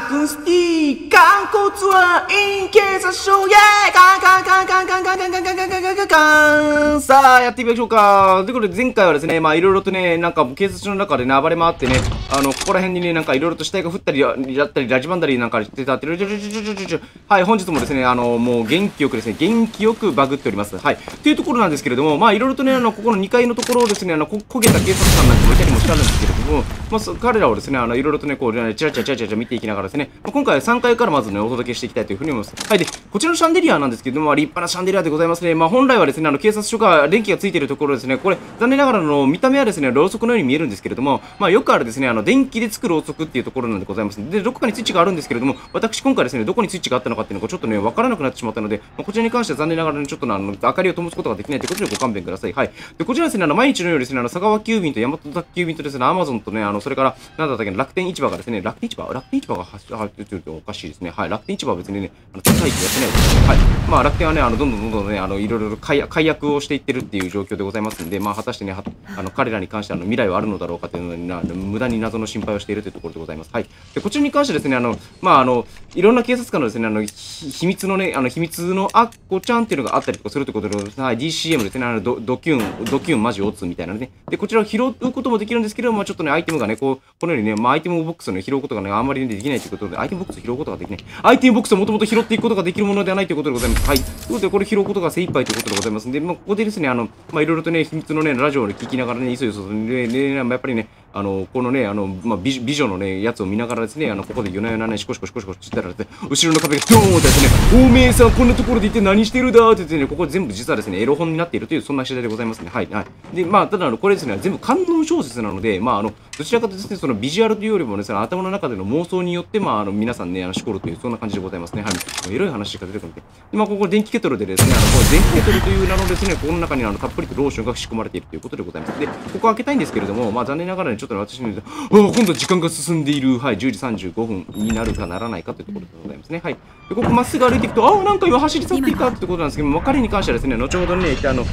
クスティ観光ツアー in 警察署イェーイカンカンカンカンカンカンカンカンカンカンカンカンカンさあ、やってみましょうか。ということで、前回はですね、まあ、いろいろとね、なんか、警察署の中でね、暴れ回ってね、あの、ここら辺にね、なんか、いろいろと死体が降ったり、だったり、ラジバンダリーなんかしてたって、はい、本日もですね、あの、もう元気よくですね、元気よくバグっております。はい。というところなんですけれども、まあ、いろいろとね、あの、ここの2階のところをですね、あの、こ焦げた警察官なんかもいたりもしたんですけれども、まあ、彼らをですね、あの、いろいろとね、こう、チラチラチラチラ見ていきながらですね、まあ、今回は3階からまずね、お届けしていきたいというふうに思います。はい。で、こちらのシャンデリアなんですけども、立派なシャンデリアでございますね。まあ、本来はですね、あの、警察署が電気がついているところですね、これ、残念ながらの見た目はですね、ろうそくのように見えるんですけれども、まあ、よくあるですね、あの、電気で作るろうそくっていうところなんでございますで、どこかにスイッチがあるんですけれども、私今回ですね、どこにスイッチがあったのかっていうのがちょっとね、わからなくなってしまったので、まあ、こちらに関しては残念ながら、ね、ちょっとあの、明かりを灯すことができないということでご勘弁ください。はい。で、こちらですね、あの、毎日のようにですね、あの、佐川急便と大和宅急便とですね、アマゾンとね、あの、それから、なんだったっけ、楽天市場がですね、楽天市場？楽天市場が発入ってるとおかしいですね。はい。楽天市場は別にね、あの、高いやってないですね。はい。まあ、楽天はね、あの、どんどんどんどんね、あの、いろいろ解解約をしていってるっていう状況でございますんで、まあ、果たしてね、あの、彼らに関してあの、未来はあるのだろうかというのに、無駄に謎の心配をしているというところでございます。はい。で、こちらに関してですね、あの、まあ、あの、いろんな警察官のですね、あの、秘密のね、あの、秘密のアッコちゃんっていうのがあったりとかするということで、はい、DCM ですね、あの、ドドキュン、ドキュンマジオツみたいなね。で、こちらを拾うこともできるんですけど、まあ、ちょっとね、アイテムがね、こう、このようにね、まあ、アイテムボックスをね、拾うことがね、あんまり、ね、できないということで、アイテムボックスを拾うことができない。アイテムボックスをもともと拾っていくことができるものではないということでございます。はい。ということで、これ拾うことが精一杯ということでございますんで、まあ、ここでですね、あの、まあ、いろいろとね、秘密のね、ラジオを聞きながらね、いそいそとね、ね、やっぱりね、あの、このね、あの、まあ、美美女のね、やつを見ながらですね、あの、ここで夜な夜なね、シコシコシコシコしてたらですね、後ろの壁がドーンってですね、おめえさん、こんなところで一体何してるだって言ってね、ここ全部実はですね、エロ本になっているという、そんな次第でございますね。はい。はい。で、まあ、ただ、あの、これですね、全部観音小説なので、まあ、あの、どちらかというとですね、そのビジュアルというよりもですね、頭の中での妄想によって、まあ、あの、皆さんね、あの、しこるという、そんな感じでございますね。はい。エロい話が出てくるんで。で、まあ、ここ電気ケトルでですね、あの、この電気ケトルという名のですね、この中にあの、たっぷりとローションが仕込まれているということでございます。で、ここ開けたいんですけれども、まあ、残念ながらね、ちょっと、ね、私に今度時間が進んでいる、はい、10時35分になるかならないかというところでございますね。はい。で、ここまっすぐ歩いていくと、ああ、なんか今走り去っていたってことなんですけども、彼に関してはですね、後ほどね、あの、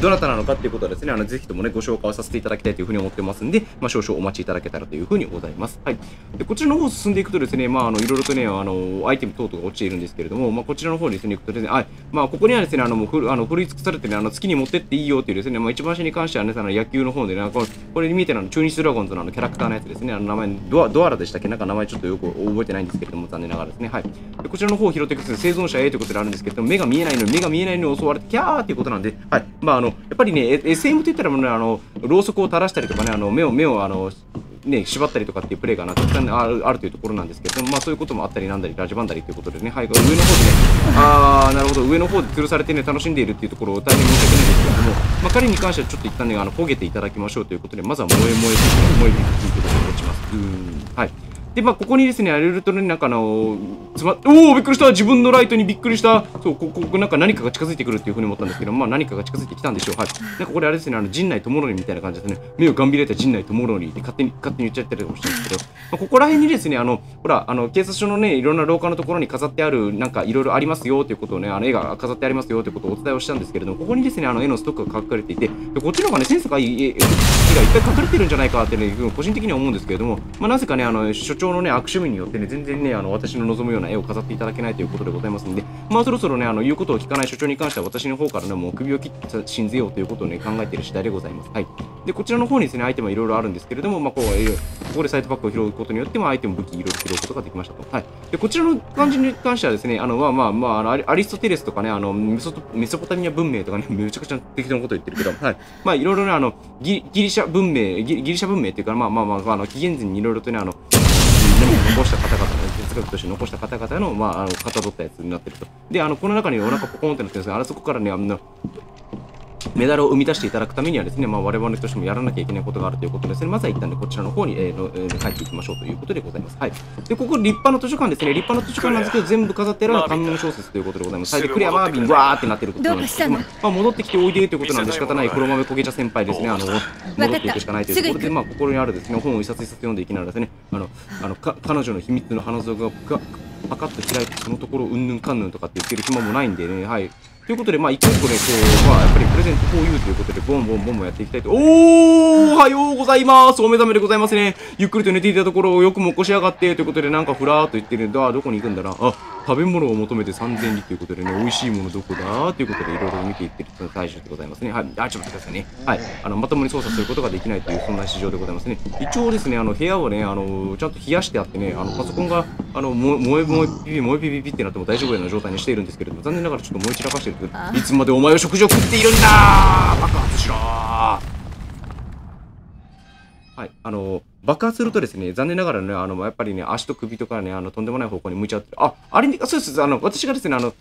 どなたなのかっていうことはですね、あの、ぜひともね、ご紹介をさせていただきたいというふうに思ってますんで、まあ、少々お待ちいただけたらというふうにございます。はい。で、こちらの方進んでいくとですね、まあ、あの、いろいろとね、あの、アイテム等々が落ちているんですけれども、まあ、こちらの方にですね、行くとですね、はい、まあ、ここにはですね、あの、もうふあの振り尽くされてね、あの、月に持ってっていいよっていうですね、まあ、一番下に関してはね、あの、野球の方でね、これ、これに見えてるあの、中日ドラゴンズのあの、キャラクターのやつですね、あの、名前、ドア、ドアラでしたっけ？なんか名前ちょっとよく覚えてないんですけれども、残念ながらですね。はい。でこちらの方を拾っていくと、生存者 A ということであるんですけども、目が見えないのに、目が見えないのに襲われて、キャーっていうことなんで、はい。まあ、あの、やっぱりね、SM って言ったらもうね、あの、ろうそくを垂らしたりとかね、あの、目を、目を、あの、ね、縛ったりとかっていうプレーがな、たくさんあるあるというところなんですけど、まあそういうこともあったりなんだり、ラジバンダリということでね、はい、上の方でね、あー、なるほど、上の方で吊るされてね、楽しんでいるっていうところを大変申し訳ないんですけれども、まあ彼に関してはちょっと一旦ね、あの、焦げていただきましょうということで、まずは燃え燃えて、燃えていくとことに落ちます。うん、はい。で、まあ、ここにですね、いろいろとね、なんかあの、つま、おおびっくりした自分のライトにびっくりしたそう、ここ、なんか何かが近づいてくるっていうふうに思ったんですけど、まあ、何かが近づいてきたんでしょう。はい。なんかこれあれですね、あの、陣内智則みたいな感じですね、目をがんびれた陣内智則って勝手に、勝手に言っちゃったりもしたんですけど、まあ、ここら辺にですね、あの、ほら、あの、警察署のね、いろんな廊下のところに飾ってある、なんかいろいろありますよということをね、あの、絵が飾ってありますよということをお伝えをしたんですけれども、ここにですね、あの、絵のストックが書かれていて、でこっちの方がね、センスがいい絵がいっぱい書かれてるんじゃないかってね、個人的には思うんですけれども、まあ、なぜかね、あの、所長のね、悪趣味によってね、全然ね、あの、私の望むような絵を飾っていただけないということでございますので、まあ、そろそろね、あの、言うことを聞かない所長に関しては、私の方からね、もう首を切って信ぜようということをね、考えている次第でございます。はい。で、こちらの方にですね、アイテムはいろいろあるんですけれども、まあ、こう、えここでサイトパックを拾うことによって、まあ、アイテム、武器、いろいろ拾うことができましたと。はい。で、こちらの感じに関してはですね、あの、まあまあ、まあ、あのアリストテレスとかね、あの、メソメソポタミア文明とかね、めちゃくちゃ適当なこと言ってるけど、はい。まあ、いろいろね、あの、ギリシャ文明ギ、ギリシャ文明っていうか、まあまあまあ、あの、紀元前にいろいろとね、あの、残した方々哲学として残した方々の、まあ、あの、かたどったやつになってると。で、あの、この中にお腹ポコンってなってるんですが、あそこからね、あの、メダルを生み出していただくためにはですね、まあ、我々としてもやらなきゃいけないことがあるということですね、まずは一旦ね、こちらの方に、えー、えー、帰っていきましょうということでございます。はい。で、ここ立派な図書館ですね、立派な図書館なんですけど、全部飾ってあるのは観音小説ということでございます。はい。で、クリアマービン、わーってなってることなんですけど、まあ、戻ってきておいでということなんで仕方ない。黒豆焦げ茶先輩ですね、あの、戻っていくしかないというところで、まあ、心にあるですね、本を一冊一冊読んでいきながらですね、あの、あの、か彼女の秘密の花像が、パカッと開いて、そのところ、うんぬんかんぬんとかって言ってる暇もないんでね、はい。ということで、まあ、一個一個ね、こう、まあ、やっぱりプレゼントこういうということで、ボンボンボンボンやっていきたいと。おーおはようございますお目覚めでございますね。ゆっくりと寝ていたところをよくも起こしやがって、ということで、なんかふらーっと言ってるんだ。どこに行くんだな。あ、食べ物を求めて3000里ということでね、美味しいものどこだということで、いろいろ見ていってる最初でございますね。はい。あ、ちょっと待ってくださいね。はい。あの、まともに操作することができないという、そんな市場でございますね。一応ですね、あの、部屋をね、あの、ちゃんと冷やしてあってね、あの、パソコンが、あの、燃え燃えピピ、燃えピピピってなっても大丈夫な状態にしているんですけれども、残念ながらちょっと燃え散らかしてるいつまでお前は食事を食っているんだ爆発しろはい、あの、爆発するとですね、残念ながらね、あの、やっぱりね、足と首とかね、あの、とんでもない方向に向いちゃって、あ、あれに、そうです、あの、私がですね、あの、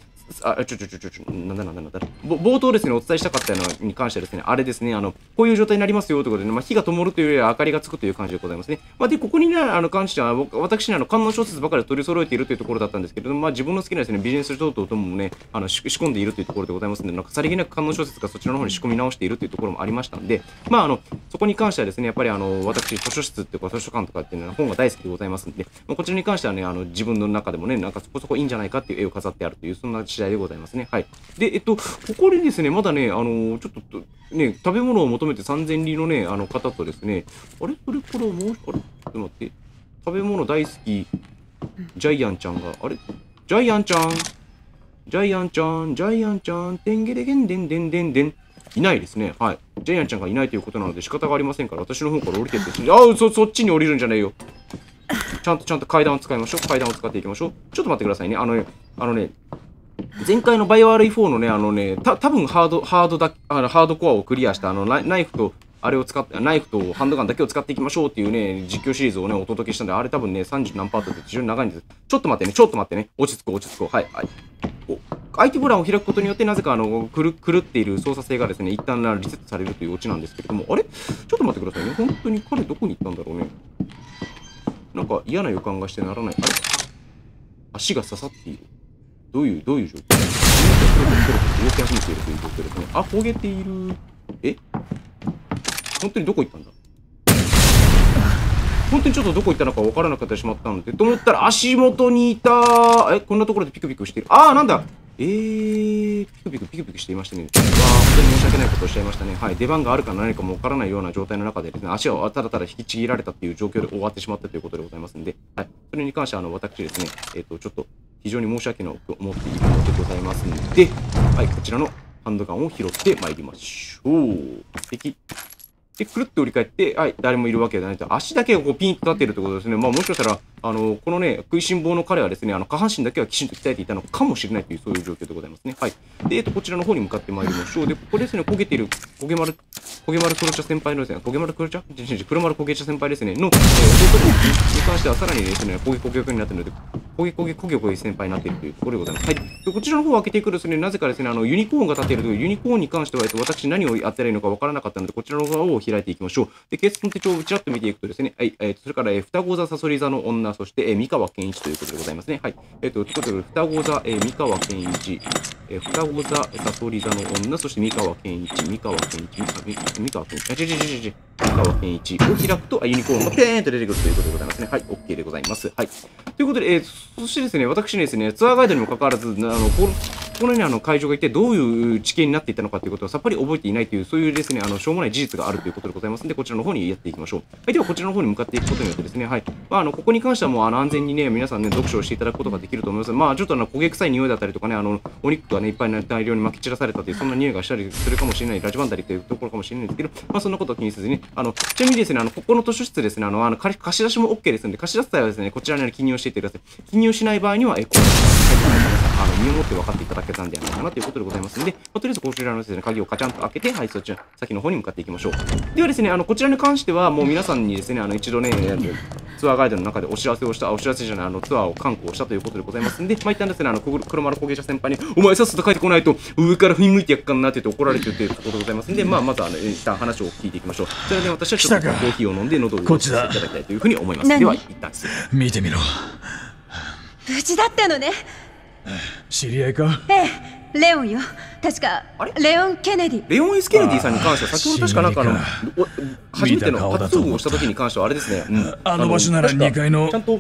あ、ちょちょちょちょちょ、なんだなんだなんだ。冒頭ですね、お伝えしたかったのに関してはですね、あれですね、あの、こういう状態になりますよということで、まあ、火が灯るというよりは明かりがつくという感じでございますね。まあ、で、ここにね、あの、関しては、私ね、あの、観音小説ばかり取り揃えているというところだったんですけれども、まあ、自分の好きなですね、ビジネス等々ともね、あの、仕込んでいるというところでございますので、なんかさりげなく観音小説がそちらの方に仕込み直しているというところもありましたんで、まあ、あの、そこに関してはですね、やっぱりあの、私、図書室っていうか図書館とかっていうのは本が大好きでございますんで、まあ、こちらに関してはね、あの、自分の中でもね、なんかそこそこいいんじゃないかっていう絵を飾ってあるという、そんな次第でございますね。はい。はい。で、えっと、ここにですね、まだね、あのちょっと、ね、食べ物を求めて3000里のね、あの方とですね、あれ？それ、これ、もう、あれ？ちょっと待って、食べ物大好き、ジャイアンちゃんが、あれ？ジャイアンちゃん？ジャイアンちゃん、ジャイアンちゃん、てんげれげんでんでんでんでん。いないですね。はい。ジャイアンちゃんがいないということなので仕方がありませんから、私の方から降りてって、あ あ、そ、そっちに降りるんじゃないよ。ちゃんとちゃんと階段を使いましょう。階段を使っていきましょう。ちょっと待ってくださいね。あのね、あのね、前回のバイオ RE4 のね、あのね、た多分ハード、ハードだ、あのハードコアをクリアしたあのナイフと、あれを使って、ナイフとハンドガンだけを使っていきましょうっていうね、実況シリーズをね、お届けしたんで、あれ多分ね、30何パートで非常に長いんです。ちょっと待ってね、ちょっと待ってね。落ち着こう、落ち着こう。はい、はい。アイテム欄を開くことによって、なぜかあの狂っている操作性がですね、一旦リセットされるというオチなんですけれども、あれ？ちょっと待ってくださいね。本当に彼どこに行ったんだろうね。なんか嫌な予感がしてならない。あれ？足が刺さっている。どういう、どういう状況？動き始めているという状況ですね。あ、焦げている。え？本当にどこ行ったんだ？本当にちょっとどこ行ったのか分からなくなってしまったので、と思ったら足元にいたえ、こんなところでピクピクしてる。あー、なんだえー、ピクピクピクピクしていましたね。わー、本当に申し訳ないことをしちゃいましたね。はい、出番があるか何かも分からないような状態の中でですね、足をただただ引きちぎられたっていう状況で終わってしまったということでございますんで、はい、それに関しては、あの、私ですね、えっ、ー、と、ちょっと、非常に申し訳なく思っているのでございますので、はい、こちらのハンドガンを拾ってまいりましょう。素敵。で、くるって折り返って、はい、誰もいるわけじゃないと。足だけがこうピンと立っているということですね。まあもしかしたら、あの、このね、食いしん坊の彼はですね、あの、下半身だけはきちんと鍛えていたのかもしれないという、そういう状況でございますね。はい。で、えっと、こちらの方に向かってまいりましょう。で、ここですね、焦げている、焦げ丸、焦げ丸黒茶先輩のですね、焦げ丸黒茶黒丸焦げ茶先輩ですね、の、えー、弟に関してはさらにですね、焦げ焦げ焦げになっているので、焦げ焦げ焦げ焦げ先輩になっているというところでございます。はい。で、こちらの方を開けていくとですね、なぜかですね、あの、ユニコーンが立っているという、ユニコーンに関しては、えっと、私何をやったらいいのかわからなかったので、こちらの方を開いていきましょう。で、ケースの手帳をちらっと見ていくとですね、はい、えっー、それから、えー、双子座サソリ座の女、そして、えー、三河健一ということでございますね。はい。えっ、ー、と、ということで、双子座、えー、三河健一、えー、双子座、サソリ座の女、そして三河健一、三河健一、三河健一、あ、ちちちち、三河健一を開くと、あ、ユニコーンがペーンと出てくるということでございますね。はい、OK でございます。はい。ということで、えー、そしてですね、私ですね、ツアーガイドに。もかかわらず、あの、この、ようにあの会場が一体どういう地形になっていたのかということをさっぱり覚えていないという、そういうですね、あの、しょうもない事実があるということでございますので、こちらの方にやっていきましょう。はい、ではこちらの方に向かっていくことによってですね、はい。まあ、あの、ここに関してはもう、あの、安全にね、皆さんね、読書をしていただくことができると思います。まあ、ちょっとあの、焦げ臭い匂いだったりとかね、あの、お肉がね、いっぱい大量に撒き散らされたという、そんな匂いがしたりするかもしれない、ラジバンダリというところかもしれないんですけど、まあ、そんなことを気にせずに、あの、ちなみにですね、あの、ここの図書室ですね、あの、あの貸し出しも OK ですので、貸し出す際はですね、こちらに記入していってください。記入しない場合には、え、この、あの、身をもって分かっていただけたんではないかなということでございますので、まあ、とりあえずこちらのですね、鍵をカチャンと開けて、はい、そっちの先の方に向かっていきましょう。ではですね、あの、こちらに関しては、もう皆さんにですね、あの、一度ね、ツアーガイドの中でお知らせをした、お知らせじゃない、あの、ツアーを観光したということでございますんで、まあ、一旦ですね、あの、黒丸焦げ茶先輩に、お前さっさと帰ってこないと、上から振り向いてやっかんなって言って怒られてるということでございますんで、まあ、まずは、ね、一旦話を聞いていきましょう。それで私はちょっとコーヒーを飲んで喉を潤していただきたいというふうに思います。では、一旦です。見てみろ。無事だったのね。知り合いか？ええレオンよ。確かレオン・ケネディ。レオン・ S・ケネディさんに関しては先ほど確かなんかあの初めての初遭遇をした時に関してはあれですね、うん、あの場所なら2階のちゃんと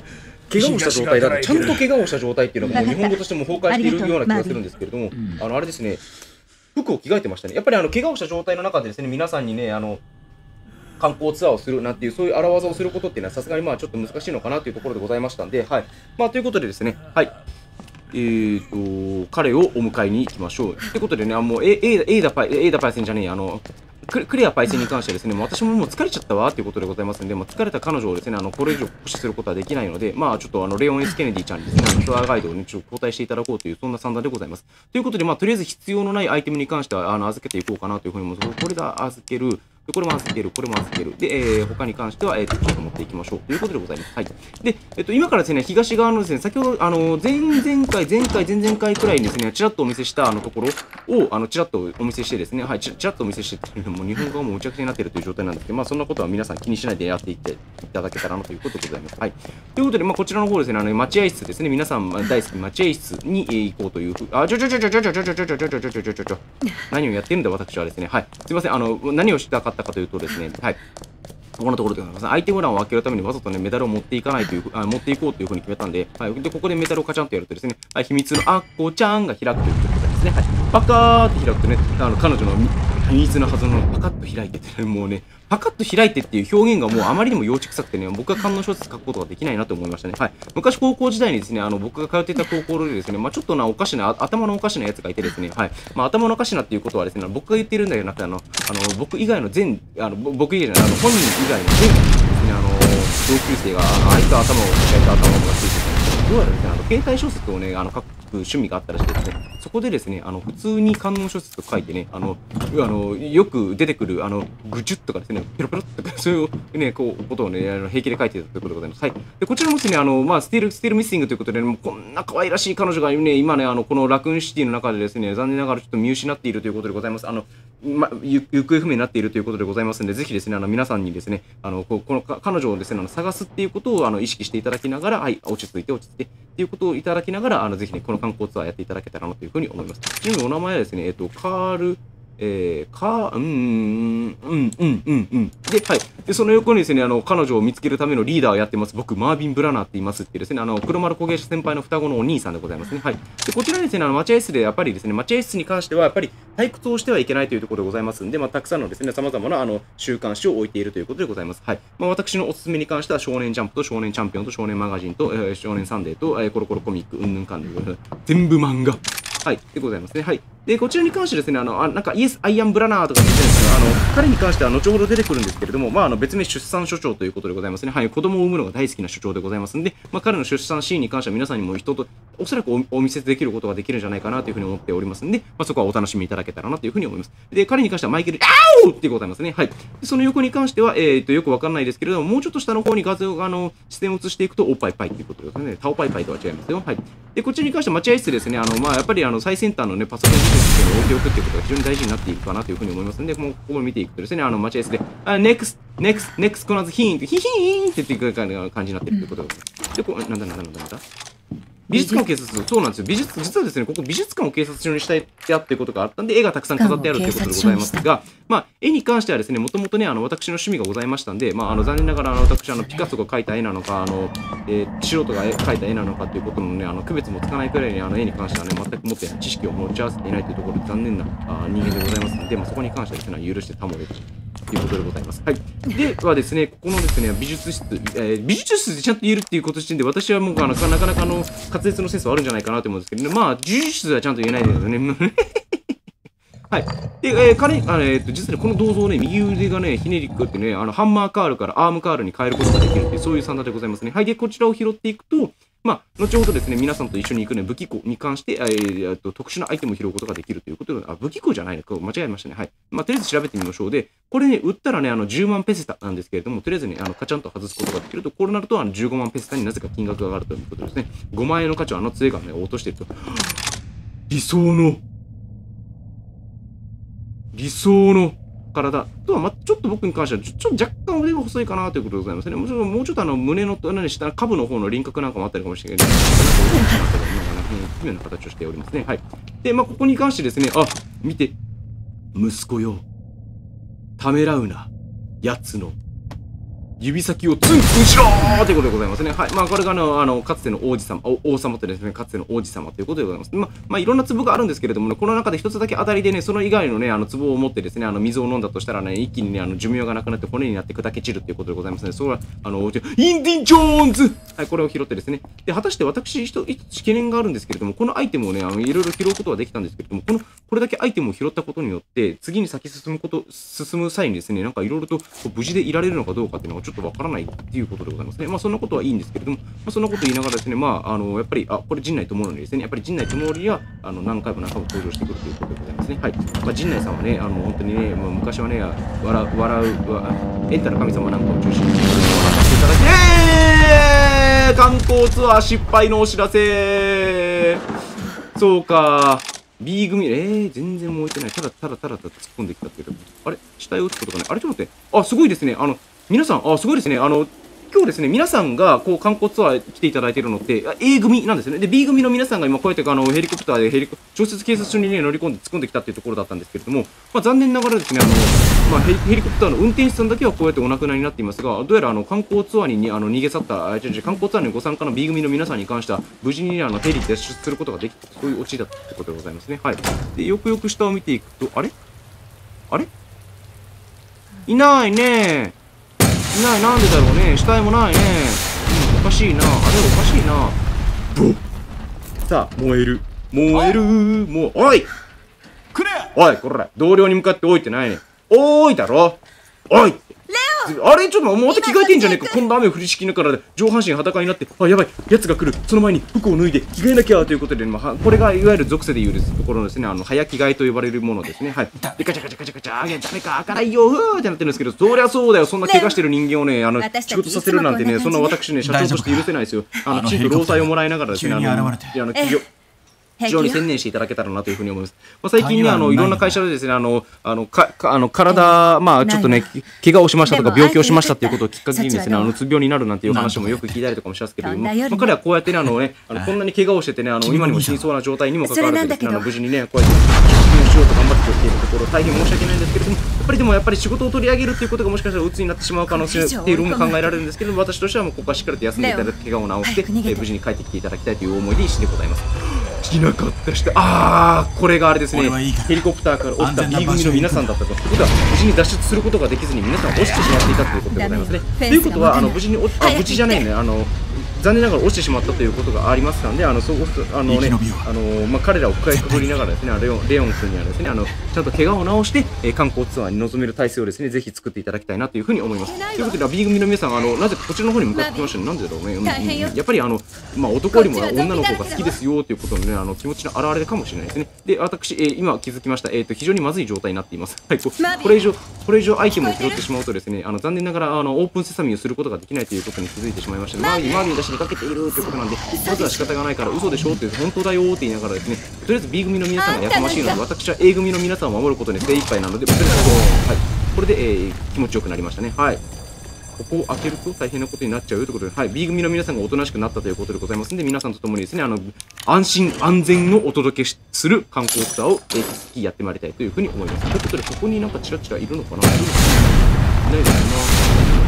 怪我をした状態だちゃんと怪我をした状態っていうのがもう日本語としても崩壊しているような気がするんですけれども、あのあれですね服を着替えてましたね。やっぱりあの、怪我をした状態の中でですね、皆さんにね、あの、観光ツアーをするなんていう、そういう荒技をすることっていうのは、さすがにまあちょっと難しいのかなというところでございましたんで、はい。まあ、ということでですね、はい。えーと、彼をお迎えに行きましょう。ということでね、あもう、え、えーダパイ、えーダパイセンじゃねえ、あの、クレアパイセンに関してはですね、もう私ももう疲れちゃったわということでございますので、まあ、疲れた彼女をですね、あの、これ以上 push することはできないので、まあ、ちょっとあの、レオン・エス・ケネディちゃんにですね、あのツアーガイドをね、ちょっと交代していただこうという、そんな算段でございます。ということで、まあ、とりあえず必要のないアイテムに関しては、あの、預けていこうかなというふうに思います。これだ、預ける。でこれも預ける、これも預ける。で、えー、他に関しては、えー、ちょっと持っていきましょう。ということでございます。はい。で、えっ、と、今からですね、東側のですね、先ほど、あの、前々回、前回、前々回くらいにですね、ちらっとお見せしたあのところを、あの、ちらっとお見せしてですね、はい、ちらっとお見せしてっていう、日本語もうむちゃくちゃになってるという状態なんですけど、まあ、そんなことは皆さん気にしないでやっていっていただけたらなということでございます。はい。ということで、まあ、こちらの方ですね、あの、待合室ですね、皆さん大好き待合室に、えー、行こうというふう、あ、ちょちょちょちょちょちょちょちょちょちょちょちょちょちょ何をやってるんだ、私はですね、はい。すいません、あの、何をしたかったかというとですね、はい。ここのところでございます。アイテム欄を開けるためにわざとね、メダルを持っていかないという、あ持っていこうというふうに決めたんで、はい。で、ここでメダルをカチャンとやるとですね、はい、秘密のアッコちゃんが開くということですね。はい。パカーって開くとね、あの、彼女の秘密のはずのパカッと開いてて、ね、もうね、パカッと開いてっていう表現がもうあまりにも幼稚臭くてね、僕は観音小説書くことができないなと思いましたね。はい。昔高校時代にですね、あの、僕が通っていた高校でですね、まあちょっとなおかしな、頭のおかしなやつがいてですね、はい。まあ頭のおかしなっていうことはですね、僕が言ってるんだけどなくて、あの、あの、僕以外の全、あの、僕以外の、あの、本人以外の全ですね、あの、同級生が、あ、いつ頭を抱えた頭がついてて、どうやらですね、あの、携帯小説をね、あの、書く趣味があったらしくてですね、そこでですね、あの、普通に観音小説と書いてね、あの、あの、よく出てくる、あの、ぐじゅっとかですね、ペロペロとか、そういうね、こう、ことをね、あの平気で書いてたということでございます。はい。で、こちらもですね、あの、まあ、 still, still missing ということで、ね、もうこんな可愛らしい彼女がね、今ね、あの、このラクーンシティの中でですね、残念ながらちょっと見失っているということでございます。あの、ま、行方不明になっているということでございますので、ぜひですね、あの、皆さんにですね、あの、この彼女をですね、あの探すっていうことを、あの、意識していただきながら、はい、落ち着いて落ち着いて、っていうことをいただきながら、あの、ぜひね、この観光ツアーやっていただけたらなというふうに思います。ちなみにお名前はですね、えっと、カール、えー、か、うん、うん、うん、うん、うん。で、はい。で、その横にですね、あの、彼女を見つけるためのリーダーをやってます。僕、マービン・ブラナーって言いますってですね、あの、黒丸焦げ先輩の双子のお兄さんでございますね。はい。で、こちらですね、あの、待合室で、やっぱりですね、待合室に関しては、やっぱり退屈をしてはいけないというところでございますんで、まあ、たくさんのですね、様々な、あの、週刊誌を置いているということでございます。はい。まあ、私のおすすめに関しては、少年ジャンプと少年チャンピオンと少年マガジンと、えー、少年サンデーと、えー、コロコロコミック、うんぬんかんぬん。全部漫画。はい。でございますね。はい。で、こちらに関してですね、あの、あなんか、イエス、アイアンブラナーとか言ってるんですけど、あの、彼に関しては後ほど出てくるんですけれども、まあ、あの、別名出産所長ということでございますね。はい。子供を産むのが大好きな所長でございますんで、まあ、彼の出産シーンに関しては皆さんにも人と、おそらくお見せできることができるんじゃないかなというふうに思っておりますんで、まあ、そこはお楽しみいただけたらなというふうに思います。で、彼に関してはマイケル、あーってございますね。はい。その横に関しては、えー、っと、よくわかんないですけれども、もうちょっと下の方に画像が、あの、視点を移していくと、おっぱいパイっていうことですね。タオパイパイとは違いますよ。はい。で、こっちに関しては待合室ですね。あの、まあ、やっぱり、あの、最先端のね、パソコン技術っていうのを置いておくっていうことが非常に大事になっていくかなというふうに思いますので、もうここを見ていくとですね、あの、待ち合わせで、あ、next, next, next このずヒーンって、ヒヒーンって言っていく感じになってるということです。で、こう、なんだなんだなんだなんだ？美術館を警察そうなんですよ。美術、実はですね、ここ美術館を警察署にしたいってあっていうことがあったんで、絵がたくさん飾ってあるということでございますが、まあ、絵に関してはですね、もともとね、あの、私の趣味がございましたんで、まあ、あの、残念ながら、あの、私、あの、ピカソが描いた絵なのか、あの、えー、素人が描いた絵なのかということのね、あの、区別もつかないくらいに、あの、絵に関してはね、全くもって知識を持ち合わせていないというところで残念なあ人間でございますので、まあ、そこに関してはですね、許してたもれと。ということでございます。はい。ではですね、ここのですね、美術室、えー、美術室でちゃんと言えるっていうこと時点で、私はもうあのなかなかの滑舌のセンスはあるんじゃないかなと思うんですけどね、まあ、美術室ではちゃんと言えないですよね。はい。で、えー、彼、あの、えっ、ー、と、実はね、この銅像ね、右腕がね、ひねりくってね、あの、ハンマーカールからアームカールに変えることができるっていう、そういうサンダーでございますね。はい。で、こちらを拾っていくと、まあ、後ほどですね、皆さんと一緒に行くね、武器庫に関して、えー、と特殊なアイテムを拾うことができるということで、あ、武器庫じゃないのか、間違えましたね。はい。まあ、とりあえず調べてみましょう。で、これね、売ったらね、あの、10万ペセタなんですけれども、とりあえずね、あの、カチャンと外すことができると、こうなると、あの、15万ペセタになぜか金額が上がるということですね。5万円の価値をあの杖がね、落としてると、理想の、理想の体とは、ま、ちょっと僕に関してはちょ、っと若干腕が細いかなということでございますね。もちろん、もうちょっとあの、胸の、何下、下部の方の輪郭なんかもあったりかもしれない。なんか、奇妙な形をしておりますね。はい。で、まあ、ここに関してですね、あ、見て、息子よ、ためらうな、奴の、指先をツンツンしろーということでございますね。はい。まあ、これがあの、あの、かつての王子様、王様とですね、かつての王子様ということでございます。まあ、まあ、いろんな壺があるんですけれどもね、この中で一つだけ当たりでね、その以外のね、あの、壺を持ってですね、あの、水を飲んだとしたらね、一気にね、あの、寿命がなくなって骨になって砕け散るということでございますね。それは、あの、インディン・ジョーンズはい、これを拾ってですね。で、果たして私、一つ懸念があるんですけれども、このアイテムをね、あの、いろいろ拾うことはできたんですけれども、この、これだけアイテムを拾ったことによって、次に先進むこと、進む際にですね、なんかいろいろと無事でいられるのかどうかっていうのがちょっとわからないっていうことでございますね。まあそんなことはいいんですけれども、まあそんなこと言いながらですね、まああの、やっぱり、あ、これ陣内智則ですね、やっぱり陣内智則には、あの、何回も何回も登場してくるということでございますね。はい。まあ陣内さんはね、あの、本当にね、もう昔はね、笑う、笑う、エンタの神様なんかを中心に、笑わせていただき、えー、観光ツアー失敗のお知らせそうか。B 組、えー、全然燃えてない。ただただただただ突っ込んできたけど。あれ？死体を撃つことがない。あれ？ちょっと待って。あ、すごいですね。あの、皆さん、あ、すごいですね。あの、今日ですね、皆さんがこう観光ツアー来ていただいているのって、A 組なんですね。で、B 組の皆さんが今こうやってあのヘリコプターでヘリコ、直接警察署にね、乗り込んで突っ込んできたっていうところだったんですけれども、まあ残念ながらですね、あの、まあヘリコプターの運転手さんだけはこうやってお亡くなりになっていますが、どうやらあの観光ツアーにあの逃げ去った、あ、違う違う、観光ツアーにご参加の B 組の皆さんに関しては、無事に、あのヘリで脱出することができた、そういうオチだったってことでございますね。はい。で、よくよく下を見ていくと、あれ？あれ？いないねーいない、なんでだろうね。死体もないね。うん、おかしいな。あれ、おかしいな。ブッさあ、燃える。燃える。もう、おいくれおい、こら、同僚に向かっておいってないね。おーいだろおいあれちょっとまた着替えてんじゃねえか。こんな雨降りしきながら上半身裸になってあやばい奴が来る。その前に服を脱いで着替えなきゃということで、まあ、これがいわゆる属性でいうところのですねあの早着替えと呼ばれるものですね。はい。でガチャガチャガチャガチャあげダメか開かないよふーってなってるんですけどそりゃそうだよ。そんな怪我してる人間をねあの仕事させるなんてねそんな私ね社長として許せないですよ。あのきちんと労災をもらいながらですねあのあの企業非常に専念していただけたらなというふうに思います。まあ、最近ね、あの、いろんな会社でですね、あの、あの、か、かあの、体、まあ、ちょっとね、怪我をしましたとか、病気をしましたっていうことをきっかけにですね、あの、うつ病になるなんていう話もよく聞いたりとかもしますけれども、まあ、彼はこうやってね、あのね、あの、こんなに怪我をしててね、あの、今にも死にそうな状態にもかかわらずですね、あの、無事にね、こうやって、出勤しようと頑張ってくれているところ、大変申し訳ないんですけれども、やっぱりでも、やっぱり仕事を取り上げるっていうことがもしかしたら鬱になってしまう可能性っていうのも考えられるんですけれども、私としてはもうここはしっかりと休んでいただいて、怪我を治して、えー無事に帰ってきていただきたいという思いで石でございます。しなかったして、あー、これがあれですね。ヘリコプターから落ちた B 組の皆さんだったと。ということは、無事に脱出することができずに皆さん落ちてしまっていたということでございますね。ということは、あの、無事に落ち、あ、無事じゃないね、あの、残念ながら落ちてしまったということがありますので、あの、そう、あのねあの、まあ、彼らを深いくぐりながらですね、あのレオン、レオン君にはですね、あの、ちゃんと怪我を治して、えー観光ツアーに臨める体制をですね、ぜひ作っていただきたいなというふうに思います。ということで、B 組の皆さん、あの、なぜかこちらの方に向かってきましたね。なんでだろうね。うんやっぱりあの、まあ、男よりも女の子が好きですよということのね、あの、気持ちの表れかもしれないですね。で、私、えー今気づきました。えっ、と、非常にまずい状態になっています。はい、これ以上、これ以上アイテムを拾ってしまうとですね、あの、残念ながら、あの、オープンセサミをすることができないということに気づいてしまいましたマービー、マービー出しにかけているということなんで、まずは仕方がないから、嘘でしょって、本当だよって言いながらですね、とりあえず B 組の皆さんがやかましいので、私は A 組の皆さんを守ることに精一杯なので、とりあえずはい。これで、えー気持ちよくなりましたね。はい。ここを開けると大変なことになっちゃうよということで、はい、B 組の皆さんがおとなしくなったということでございますので、皆さんと共にですね、あの、安心安全をお届けしする観光ツアーを、えー、引きやってまいりたいというふうに思います。ということで、ここになんかチラチラいるのかな？な？いないですな。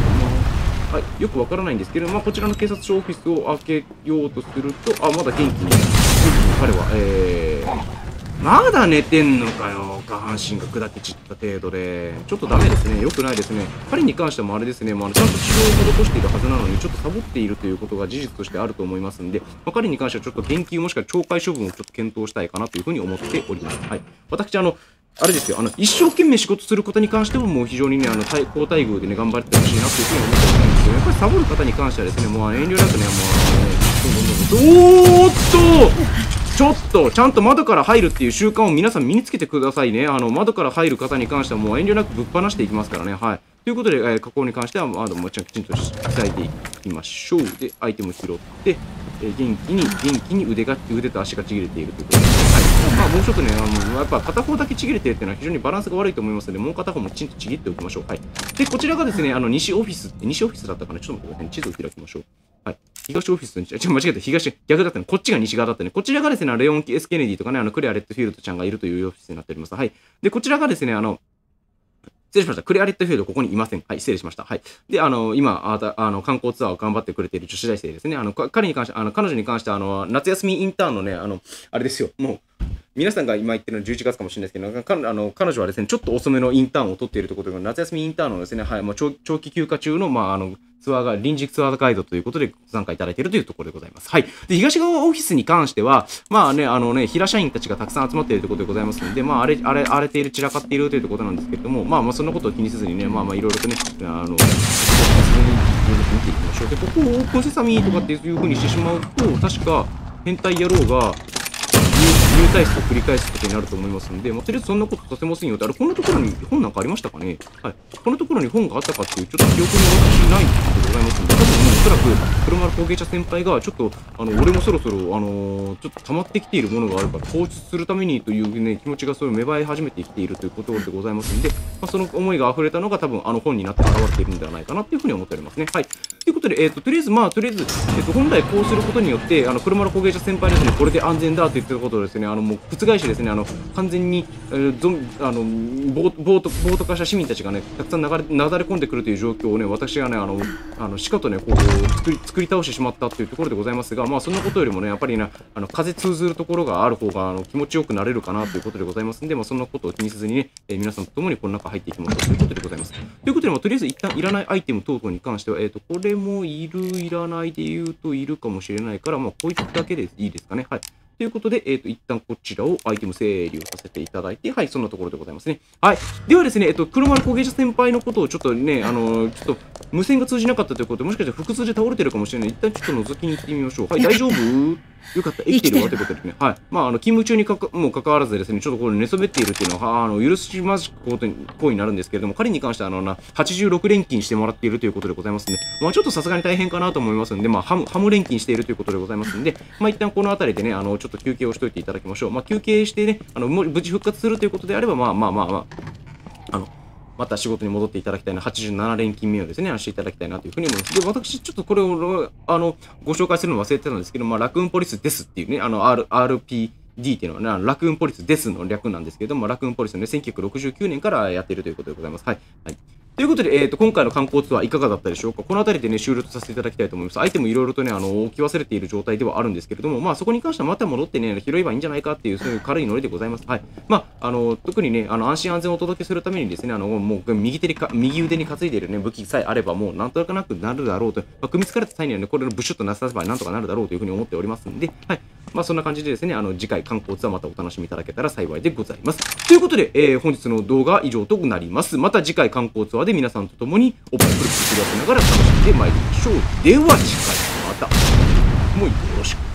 はい、よくわからないんですけれども、まあ、こちらの警察署オフィスを開けようとすると、あ、まだ元気に、元気に彼は、えー、まだ寝てんのかよ。下半身が砕け散った程度で。ちょっとダメですね。良くないですね。彼に関してもあれですね、まあ、ちゃんと治療を施しているはずなのに、ちょっとサボっているということが事実としてあると思いますんで、まあ、彼に関してはちょっと減給もしくは懲戒処分をちょっと検討したいかなというふうに思っております。はい。私、あの、あれですよ、あの、一生懸命仕事することに関しても、もう非常にね、あの、対高待遇でね、頑張ってほしいなというふうに思ってたんですけど、やっぱりサボる方に関してはですね、もう遠慮なくね、もう、どんどんどんどんおーっとちょっと、ちゃんと窓から入るっていう習慣を皆さん身につけてくださいね。あの、窓から入る方に関してはもう遠慮なくぶっ放していきますからね。はい。ということで、えー加工に関しては、まあ、もちゃんきちんと鍛えていきましょう。で、アイテム拾って、え元気に、元気に腕が、腕と足がちぎれているということで、はい。まあ、もうちょっとね、あの、やっぱ片方だけちぎれてるっていうのは非常にバランスが悪いと思いますので、もう片方もきちんとちぎっておきましょう。はい。で、こちらがですね、あの、西オフィス、西オフィスだったかな？ちょっと待ってくださいね。地図を開きましょう。はい。東オフィスの、ちょ、間違えた、東、逆だったね。こっちが西側だったね。こちらがですね、レオン・エス・ケネディとかね、あの、クレア・レッドフィールドちゃんがいるというオフィスになっております。はい。で、こちらがですね、あの、失礼しました。クレアレッドフィールドここにいません。はい、失礼しました。はい。で、あの、今、あたあの観光ツアーを頑張ってくれている女子大生ですね。あの、彼に関して、あの、彼女に関しては、あの、夏休みインターンのね、あの、あれですよ、もう、皆さんが今言ってるのは11月かもしれないですけど、あの彼女はですね、ちょっと遅めのインターンを取っているということで、夏休みインターンのですね、はい、もう長長期休暇中の、まあ、あの、ツアーが、臨時ツアーガイドということでご参加いただいているというところでございます。はい。で、東側オフィスに関しては、まあね、あのね、平社員たちがたくさん集まっているということでございますので、まあ、荒れ、荒れ、荒れている、散らかっているということなんですけれども、まあまあ、そんなことを気にせずにね、まあまあ、いろいろとね、あの、見ていきましょう。で、ここをオープンセサミとかっていう風にしてしまうと、確か、変態野郎が、入退室を繰り返すことになると思いますので、まあ、とりあえずそんなことさせませんよって、あれ、こんなところに本なんかありましたかね？はい。このところに本があったかっていう、ちょっと記憶に私ないことでございますので、多分ね、おそらく、黒丸工芸者先輩が、ちょっと、あの、俺もそろそろ、あのー、ちょっと溜まってきているものがあるから、放出するためにというね、気持ちがそういう芽生え始めてきているということでございますので、まあ、その思いが溢れたのが多分、あの本になって現れているのではないかなというふうに思っておりますね。はい。ということで、えっ、ー、と、とりあえず、まあ、とりあえず、えっ、ー、と、本来こうすることによって、あの、車の工芸者先輩ですね、これで安全だと言ってることをですね、あの、もう、覆しですね、あの、完全に、えー、ゾンあの、暴徒、暴徒化した市民たちがね、たくさん流れ、なだれ込んでくるという状況をね、私がね、あの、あの、しかとね、こう、作り、作り倒してしまったというところでございますが、まあ、そんなことよりもね、やっぱりね、あの、風通ずるところがある方が、あの、気持ちよくなれるかなということでございますんで、まあ、そんなことを気にせずにね、えー、皆さんと共にこの中入っていきましょうということでございます。ということで、まあ、とりあえず一旦いらないアイテム等々に関しては、えっ、ー、と、これもいる、いらないで言うといるかもしれないから、まあ、こいつだけでいいですかね。はい。ということで、えっ、ー、と、一旦こちらをアイテム整理をさせていただいて、はい、そんなところでございますね。はい。ではですね、えっ、ー、と、車の攻撃者先輩のことをちょっとね、あのー、ちょっと、無線が通じなかったということで、もしかしたら腹痛で倒れてるかもしれない。一旦ちょっと覗きに行ってみましょう。はい、大丈夫？よかった、生きてるわということでね。はい。まあ、あの、勤務中にかか、もう関わらずですね、ちょっとこれ寝そべっているっていうのは、あの、許しましくことに、行為になるんですけれども、彼に関しては、あの、な、86連勤してもらっているということでございますので、まあ、ちょっとさすがに大変かなと思いますので、まあ、ハム、ハム連勤しているということでございますので、まあ、一旦この辺りでね、あの、ちょっと休憩をしといていただきましょう。まあ、休憩してね、あの、無事復活するということであれば、まあまあまあまあ、また仕事に戻っていただきたいな、87連勤目をですね、していただきたいなというふうに思います。で、私、ちょっとこれを、あの、ご紹介するの忘れてたんですけど、まあ、ラクーンポリスですっていうね、あの、R、RP、D っていうのはね、ラクーンポリスですの略なんですけれども、ラクーンポリスね、1969年からやっているということでございます。はい。はいということで、えっ、ー、と、今回の観光ツアーいかがだったでしょうか？この辺りでね、終了とさせていただきたいと思います。相手もいろいろとね、あの、置き忘れている状態ではあるんですけれども、まあ、そこに関してはまた戻ってね、拾えばいいんじゃないかっていう、そういう軽いノリでございます。はい。まあ、あの、特にね、あの、安心安全をお届けするためにですね、あの、もう、右手にか、右腕に担いでいるね、武器さえあれば、もう、なんとなくなくなるだろうと、まあ、組みつかれた際にはね、これのブシュッとなさせばなんとかなるだろうというふうに思っておりますんで、はい。まあ、そんな感じでですね、あの、次回観光ツアーまたお楽しみいただけたら幸いでございます。ということで、えー、本日の動画は以上となります。また次回観光ツアー話で皆さんと共におっぱいプルプルするわせながら楽しんでまいりましょう。では次回また。もうよろしく。